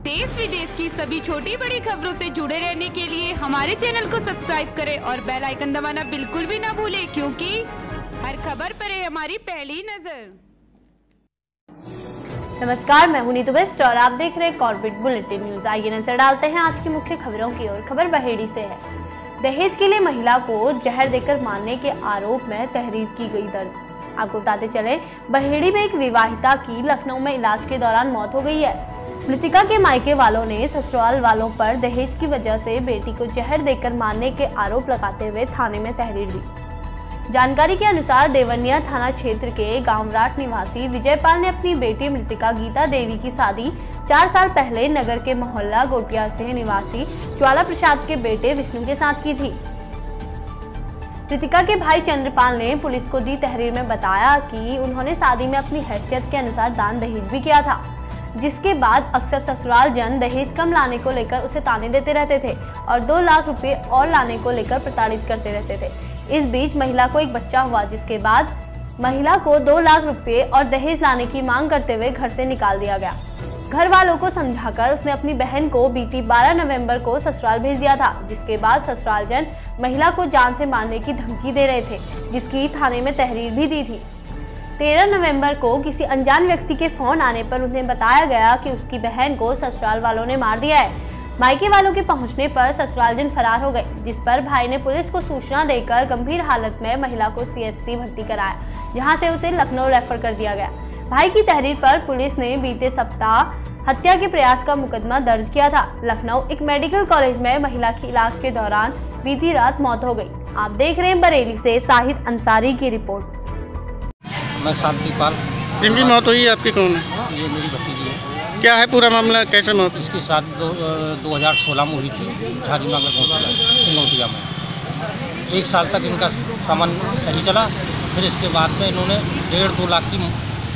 देश विदेश की सभी छोटी बड़ी खबरों से जुड़े रहने के लिए हमारे चैनल को सब्सक्राइब करें और बेल आइकन दबाना बिल्कुल भी ना भूलें, क्योंकि हर खबर पर है हमारी पहली नज़र। नमस्कार, मैं हूँ नीतू बेस्ट और आप देख रहे हैं कॉर्बेट बुलेटिन न्यूज़ आइए नज़र डालते हैं आज की मुख्य खबरों की ओर। खबर बहेड़ी से है। दहेज के लिए महिला को जहर देकर मारने के आरोप में तहरीर की गई दर्ज। आपको बताते चले, बहेड़ी में एक विवाहिता की लखनऊ में इलाज के दौरान मौत हो गई है। मृतिका के मायके वालों ने ससुराल वालों पर दहेज की वजह से बेटी को जहर देकर मारने के आरोप लगाते हुए थाने में तहरीर दी। जानकारी के अनुसार देवनिया थाना क्षेत्र के गाँव राट निवासी विजयपाल ने अपनी बेटी मृतिका गीता देवी की शादी चार साल पहले नगर के मोहल्ला गोटिया से निवासी ज्वाला प्रसाद के बेटे विष्णु के साथ की थी। कृतिका के भाई चंद्रपाल ने पुलिस को दी तहरीर में बताया कि उन्होंने शादी में अपनी हैसियत के अनुसार दान दहेज भी किया था। जिसके बाद अक्सर ससुराल जन दहेज कम लाने को लेकर उसे ताने देते रहते थे और दो लाख रुपए और लाने को लेकर प्रताड़ित करते रहते थे। इस बीच महिला को एक बच्चा हुआ, जिसके बाद महिला को दो लाख रुपए और दहेज लाने की मांग करते हुए घर से निकाल दिया गया। घर वालों को समझाकर उसने अपनी बहन को बीती 12 नवंबर को ससुराल भेज दिया था, जिसके बाद ससुराल जन महिला को जान से मारने की धमकी दे रहे थे, जिसकी थाने में तहरीर भी दी थी। 13 नवंबर को किसी अनजान व्यक्ति के फ़ोन आने पर उन्हें बताया गया कि उसकी बहन को ससुराल वालों ने मार दिया है। मायके वालों के पहुँचने पर ससुराल जन फरार हो गए, जिस पर भाई ने पुलिस को सूचना देकर गंभीर हालत में महिला को सीएचसी भर्ती कराया, जहाँ से उसे लखनऊ रेफर कर दिया गया। भाई की तहरीर पर पुलिस ने बीते सप्ताह हत्या के प्रयास का मुकदमा दर्ज किया था। लखनऊ एक मेडिकल कॉलेज में महिला की इलाज के दौरान बीती रात मौत हो गई। आप देख रहे हैं बरेली से साहिद अंसारी की रिपोर्ट। मैं शांति पाल। जिनकी मौत हुई है आपकी कौन है? ये मेरी भतीजी है। क्या है पूरा मामला? कैसे मौत इसकी शादी दो दो हज़ार सोलह में हुई थी झाजीमा में सिंगौटिया में। एक साल तक इनका सामान सही चला फिर इसके बाद में इन्होंने डेढ़ दो लाख की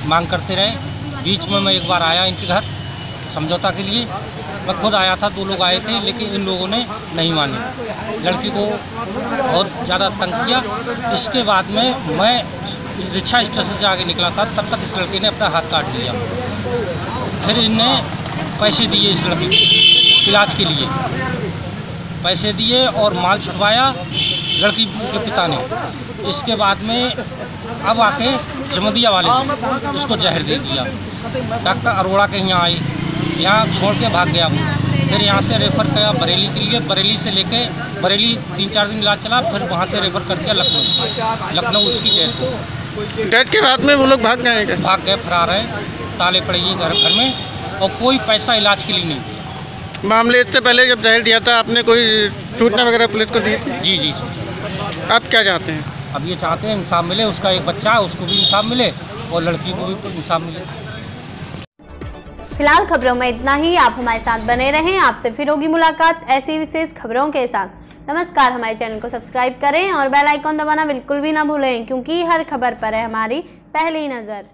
मांग करते रहे। बीच में मैं एक बार आया इनके घर समझौता के लिए। मैं खुद आया था दो लोग आए थे लेकिन इन लोगों ने नहीं मानी। लड़की को बहुत ज़्यादा तंग किया। इसके बाद में मैं रिक्शा स्टेशन से आगे निकला था, तब तक इस लड़के ने अपना हाथ काट लिया। फिर इनने पैसे दिए इस लड़की को इलाज के लिए। पैसे दिए और माल छुटवाया लड़की के पिता ने। इसके बाद में अब आके जमदिया वाले उसको जहर दे दिया। डॉक्टर अरोड़ा के यहाँ आई यहाँ छोड़ के भाग गया फिर यहाँ से रेफ़र किया बरेली के लिए। बरेली से लेके, बरेली तीन चार दिन इलाज चला, फिर वहाँ से रेफ़र कर दिया लखनऊ। लखनऊ उसकी डेथ डेथ के बाद में वो लोग भाग गए क्या भाग गए फरार है। ताले पड़े घर घर में। और कोई पैसा इलाज के लिए नहीं। दिया मामले इससे पहले जब जहर दिया था आपने कोई सूचना वगैरह पुलिस को दी थी? जी जी जी। आप क्या चाहते हैं? अब ये चाहते हैं इंसाफ मिले उसका एक बच्चा उसको भी इंसाफ मिले और लड़की को भी इंसाफ मिले। फ़िलहाल खबरों में इतना ही। आप हमारे साथ बने रहें। आपसे फिर होगी मुलाकात ऐसी विशेष खबरों के साथ। नमस्कार, हमारे चैनल को सब्सक्राइब करें और बेल आइकॉन दबाना बिल्कुल भी ना भूलें, क्योंकि हर खबर पर है हमारी पहली नज़र।